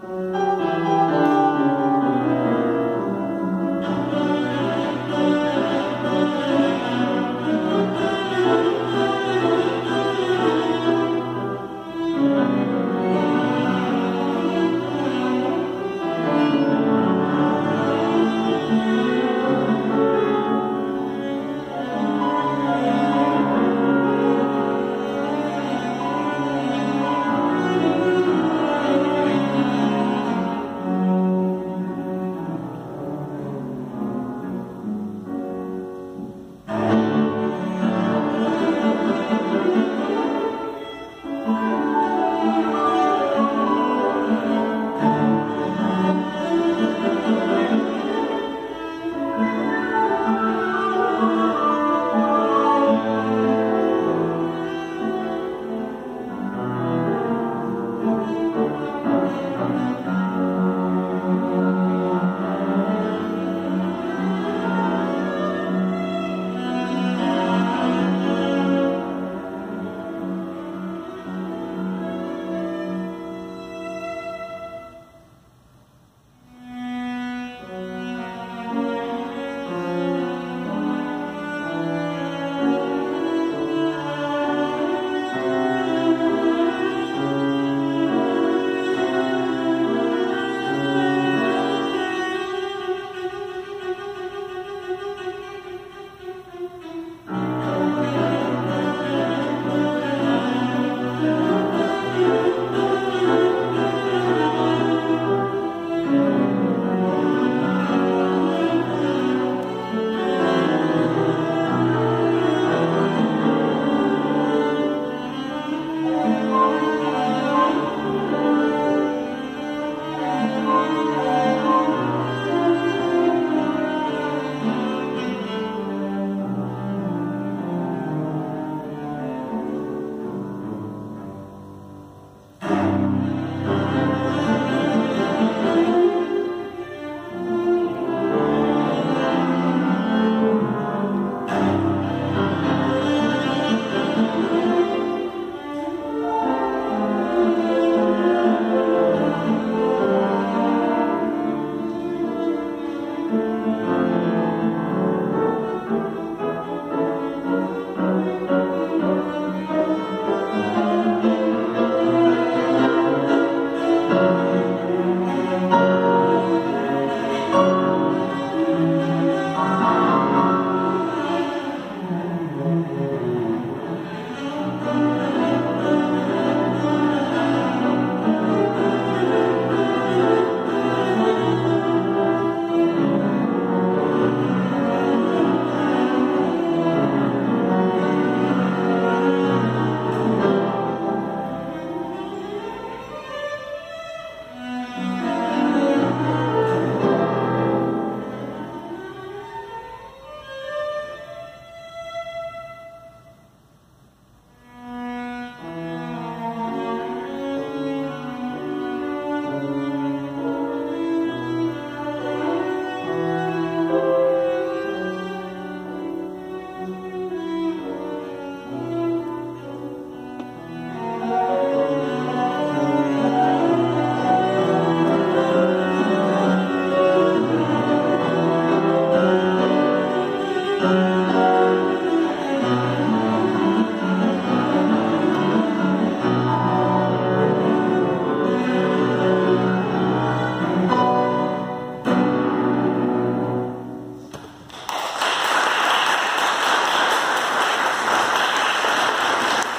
う